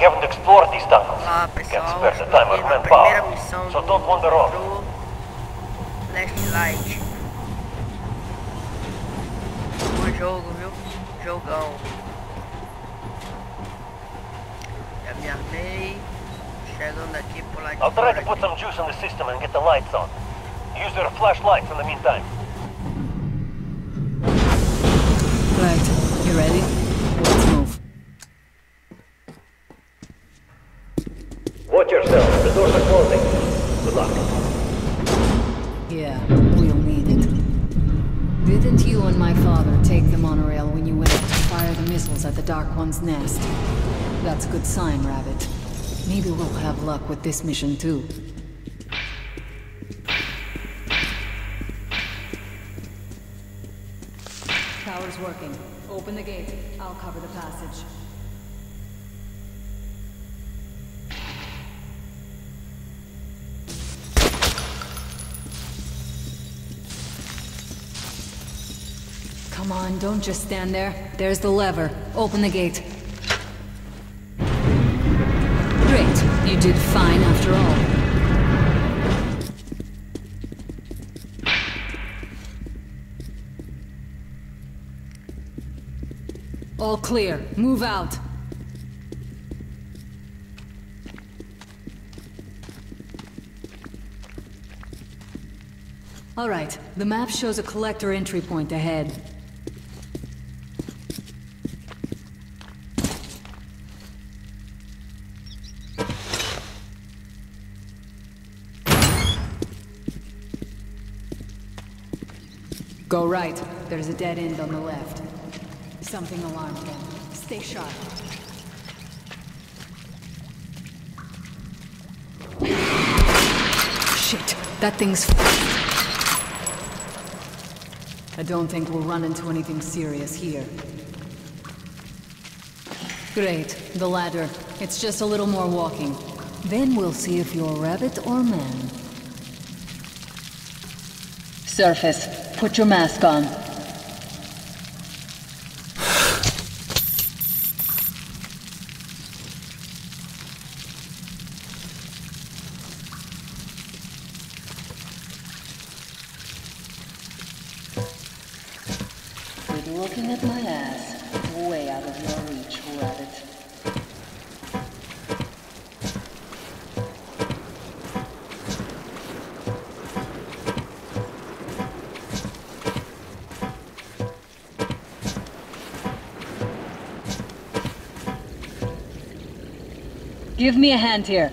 We haven't explored these tunnels. Ah, Olá Can't spare the time or aqui na manpower. So do don't wander off. do Flashlight. Bom jogo, viu? Jogão. Já me armei. Chegando aqui por lá de I'll try to put aqui. some juice in the system and get the lights on. Use your flashlights in the meantime. Right. You ready? Let's move. Yourself. The doors are closing. Good luck. Yeah, we'll need it. Didn't you and my father take the monorail when you went to fire the missiles at the Dark One's nest? That's a good sign, Rabbit. Maybe we'll have luck with this mission too. Tower's working. Open the gate. I'll cover the passage. Come on, don't just stand there. There's the lever. Open the gate. Great. You did fine after all. All clear. Move out. All right. The map shows a collector entry point ahead. Go right. There's a dead end on the left. Something alarmed them. Stay sharp. Shit, that thing's. I don't think we'll run into anything serious here. Great, the ladder. It's just a little more walking. Then we'll see if you're rabbit or man. Surface, put your mask on. Quit looking at my ass. Way out of your reach, rabbit. Give me a hand here.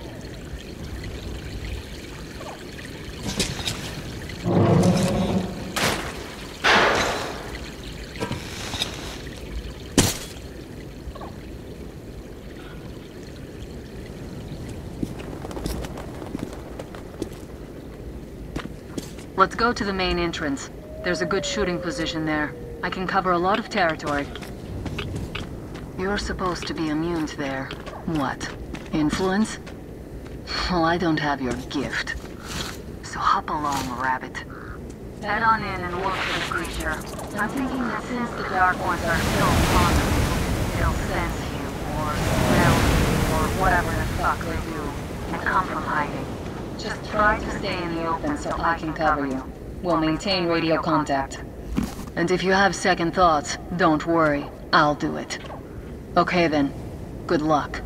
Let's go to the main entrance. There's a good shooting position there. I can cover a lot of territory. You're supposed to be immune to their... what? Influence? Well, I don't have your gift. So hop along, Rabbit. Head on in and for the creature. I'm thinking that since the Dark Ones are still us, they'll sense you, or smell you, or whatever the fuck they do, and come from hiding. Just try to stay in the open so I can cover you. We'll maintain radio contact. And if you have second thoughts, don't worry. I'll do it. Okay then. Good luck.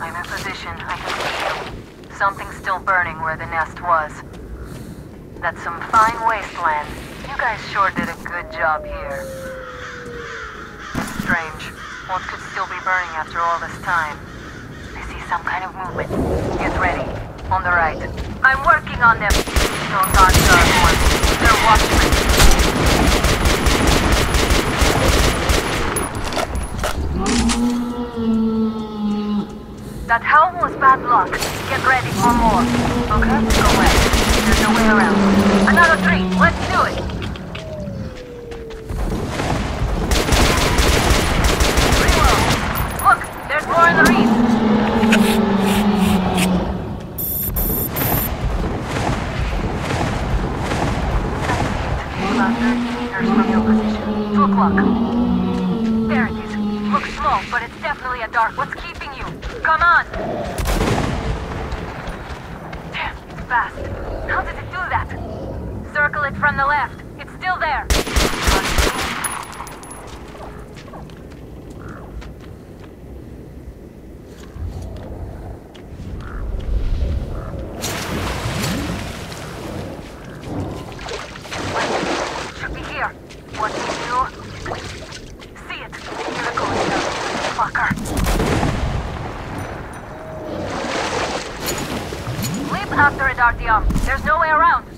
I'm in position. I can see you. Something's still burning where the nest was. That's some fine wasteland. You guys sure did a good job here. Strange. What could still be burning after all this time? I see some kind of movement. Get ready. On the right. I'm working on them. Those aren't dark ones. They're watchmen. That helm was bad luck. Get ready for more. Okay? Go west. There's no way around. Another three. Let's do it. Look, there's more in the reef. About 30 meters from your position. Two o'clock. There it is. Looks small, but it's definitely a dark. What's keeping you? Come on! Damn, it's fast. How did it do that? From the left. It's still there. After it, Artyom. There's no way around.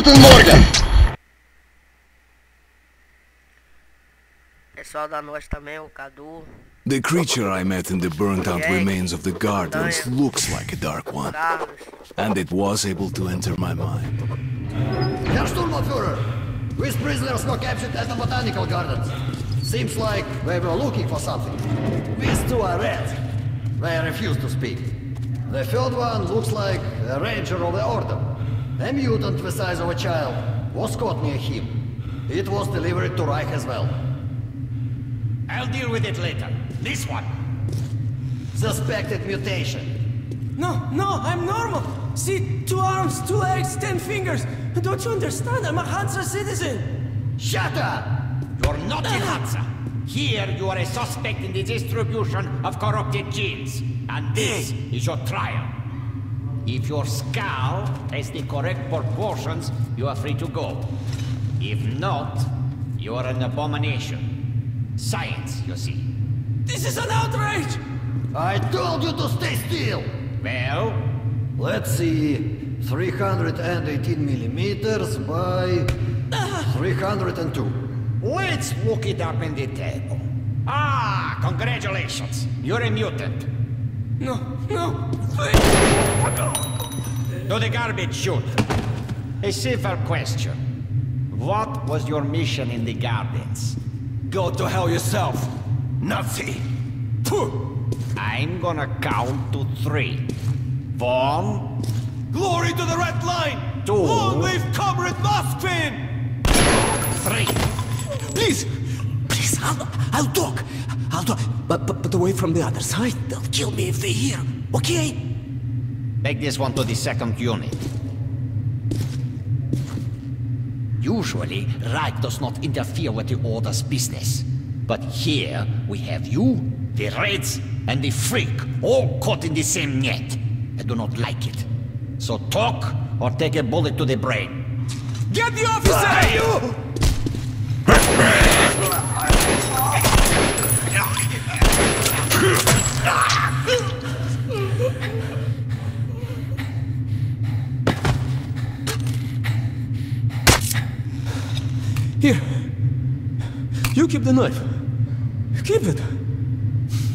Guten Morgen. Pessoal da nós também, o Cadu, The creature I met in the burnt out remains of the gardens looks like a dark one, and it was able to enter my mind. Herr Sturmbannführer, these prisoners were captured at the botanical gardens. Seems like they were looking for something. These two are red. They refuse to speak. The third one looks like a ranger of the order. A mutant the size of a child was caught near him. It was delivered to Reich as well. I'll deal with it later. This one. Suspected mutation. No, no, I'm normal. See, two arms, two legs, ten fingers. Don't you understand? I'm a Hansa citizen. Shut up! You're not a Hansa. Here you are a suspect in the distribution of corrupted genes. And this is your trial. If your skull has the correct proportions, you are free to go. If not, you are an abomination. Science, you see. This is an outrage. I told you to stay still! Well, Let's see. 318 millimeters by 302. let's look it up in the table. Ah, congratulations. You're a mutant. No, no. To the garbage chute. A simple question. What was your mission in the gardens? Go to hell yourself, Nazi! I'm gonna count to three. One, Glory to the Red Line! Two. Long live Comrade Moskvin! Three. Please! Please, I'll, I'll talk. I'll talk. But, but, but away from the other side. They'll kill me if they hear. Okay? Take this one to the second unit. Usually, Reich does not interfere with the Order's business. But here, we have you, the Reds, and the Freak, all caught in the same net. I do not like it. So talk, or take a bullet to the brain. Get the officer! Here. You keep the knife. Keep it.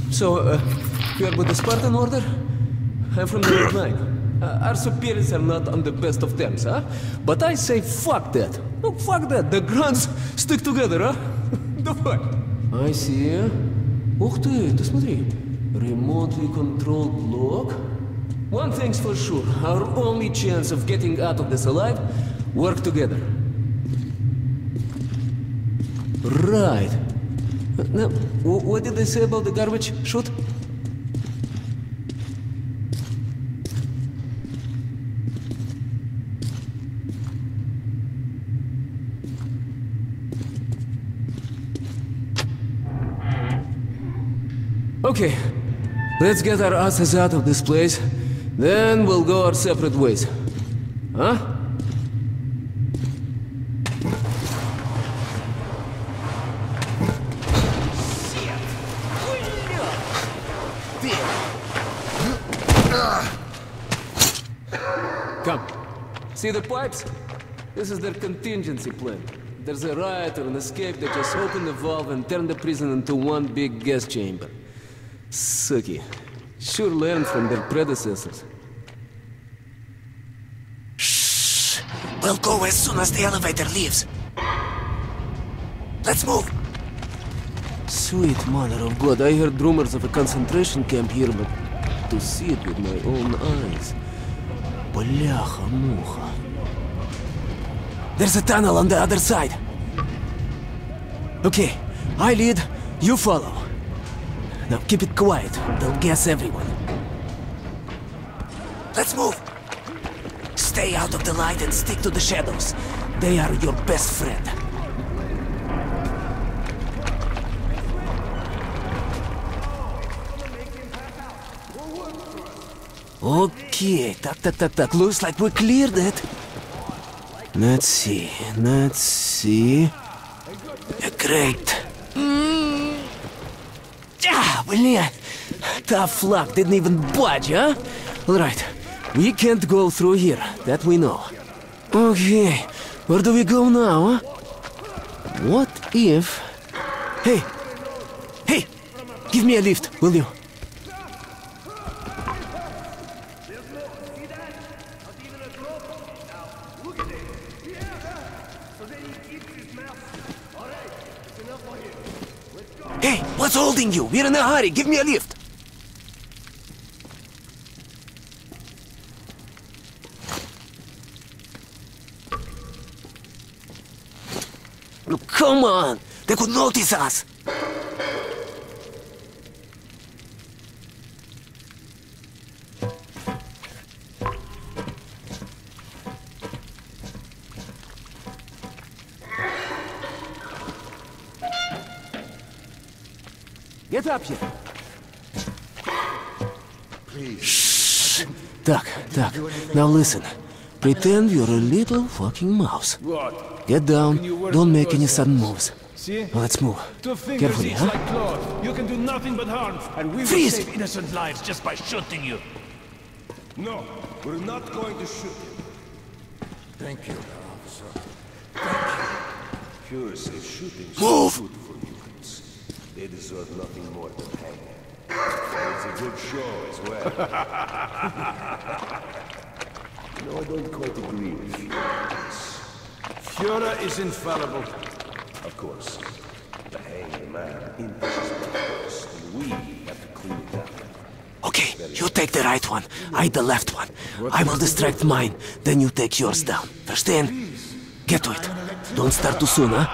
So, uh, you are with the Spartan Order? I'm from the Red Uh, our superiors are not on the best of terms, huh? But I say fuck that. No, fuck that. The grunts stick together, huh? the fuck? see. Ух ты, ты смотри. Remotely controlled lock. One thing's for sure. Our only chance of getting out of this alive, work together. Right. Now, wh- what did they say about the garbage chute? Okay, let's get our asses out of this place. Then we'll go our separate ways. Huh? Come. See the pipes? This is their contingency plan. There's a riot or an escape, they just open the valve and turn the prison into one big gas chamber. Sucky. Sure learned from their predecessors. Shh! We'll go as soon as the elevator leaves. Let's move! Sweet mother of God, I heard rumors of a concentration camp here, but to see it with my own eyes. Бляха-муха. There's a tunnel on the other side. Okay, I lead, you follow. Now keep it quiet. They'll guess everyone. Let's move! Stay out of the light and stick to the shadows. They are your best friend. Okay, tuck, tuck, tuck, tuck. Looks like we cleared it. Let's see, let's see. Great. Mm. Ah, блин. Tough luck, didn't even budge, huh? Alright, we can't go through here, that we know. Okay, where do we go now, huh? What if... Hey! Hey! Give me a lift, will you? Hey, what's holding you? We're in a hurry. Give me a lift. Look, come on. They could notice us. Get up here. Shh. Duck, duck. Now listen. Pretend you're a little fucking mouse. What? Get down. Don't make any sudden moves. See? Let's move. Two Carefully, huh? like claws. You can do nothing but harm, and we Freeze! will save innocent lives just by shooting you. No, we're not going to shoot you. Thank you, officer. Thank you. Fuhrer says shooting Move! Good for mutants. They deserve nothing more than hanging. It's a good show as well. no, I don't quite agree with you on this. Führer is infallible. Of course, the hanged man in this is and we have to clean it up. Okay, you take the right one, I the left one. I will distract mine, then you take yours down. Verstehen? Get to it. Don't start too soon, huh?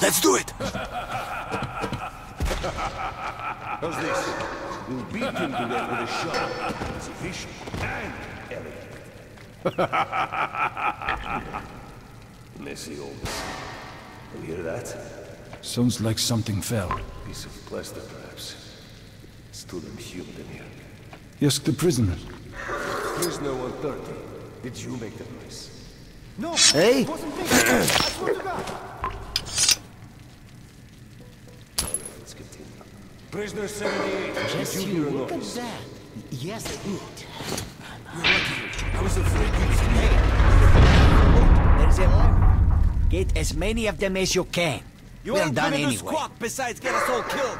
Let's do it! How's this? We'll beat him to death with a shot. It's efficient and elegant. Messy old. You hear that? Sounds like something fell. Piece of plaster, perhaps. It's too damn humid in here. Yes, the prisoner. Prisoner 130. Did you make the noise? No! Hey! Prisoner 78. Yes, did you you. Look at that. Yes, I did. I was afraid you'd Hey! Look, there's a left. Get as many of them as you can. You well ain't done gonna do anyway. squat besides get us all killed.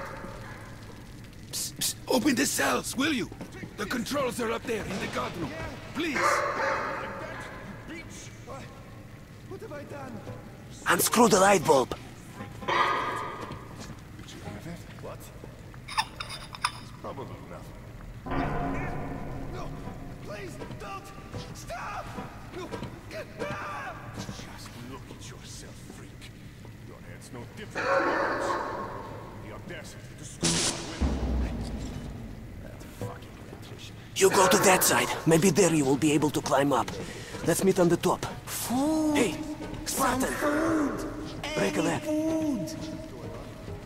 Psst, psst, open the cells, will you? The controls are up there in the guard room. Please. What have I done? Unscrew the light bulb. What? It's probably nothing. No, please don't stop. No, get out. Just look at yourself, freak. Your head's no different from ours. The audacity to screw our women. That fucking electrician. You go to that side. Maybe there you will be able to climb up. Let's meet on the top. Food! Hey, Spartan! Food! Break a leg. Food!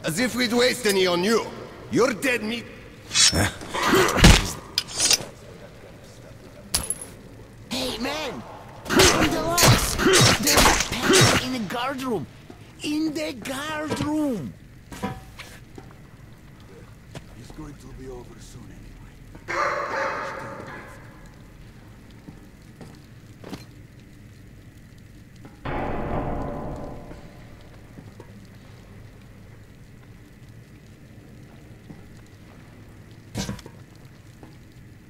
As if we'd waste any on you. You're dead meat. Hey, man! Turn the lights! There's a panic in the guard room! In the guard room! It's going to be over soon eh anyway.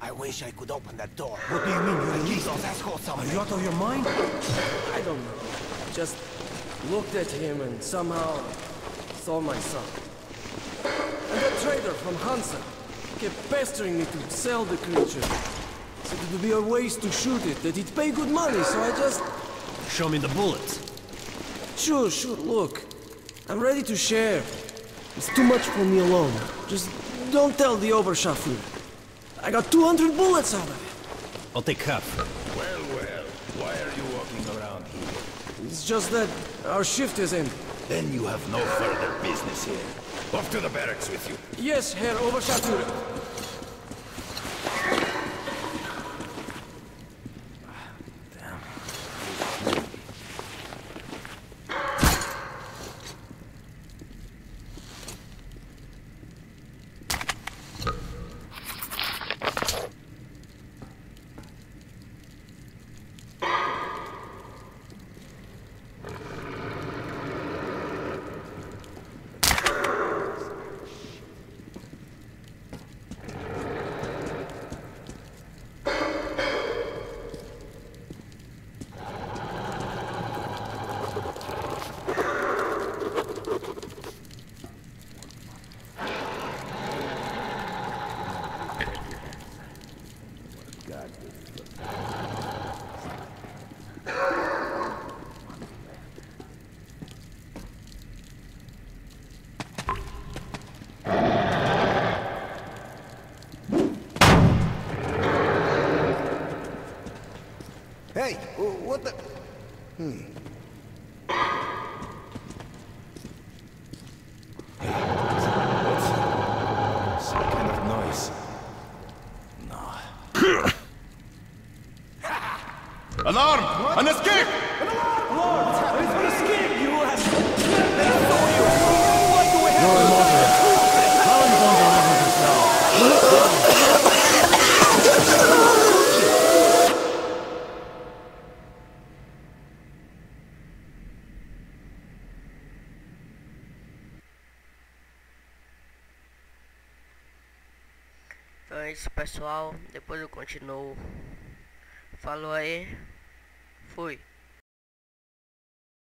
I wish I could open that door. What do you mean you release those assholes Are you out of your mind? I don't know. Just looked at him and somehow saw my son. And that trader from Hansa kept pestering me to sell the creature. Said it would be a waste to shoot it, that he'd pay good money, so I just... Show me the bullets. Sure, sure, look. I'm ready to share. It's too much for me alone. Just don't tell the Oberscharführer. I got 200 bullets out of it. I'll take half. Well, well, why are you walking around here? It's just that our shift is in. Then you have no further business here. Off to the barracks with you. Yes, Herr Oberscharführer. Alarm! An escape! An alarm! Lord, it's an escape! You have... You're immoderate. How are you going to live this now? Então é isso pessoal, depois eu continuo. Falou aí. Foi.